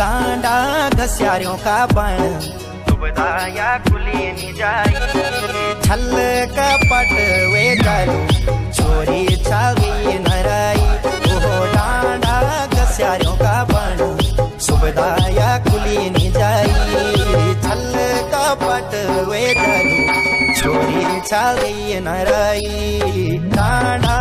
डांडा घस्यारियों का बण सुबदाया कुली जाई छल कपट वे करो। चोरी घस्यारियों का बन, सुबदाया कुली नी जाई। छल कपट वे करो चोरी छावी नाराई नाना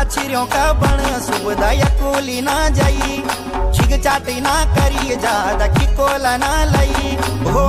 आचिरियों का बण सुबदाय कोली ना जाई। चाटी ना करी ज़्यादा कोला ना लई। हो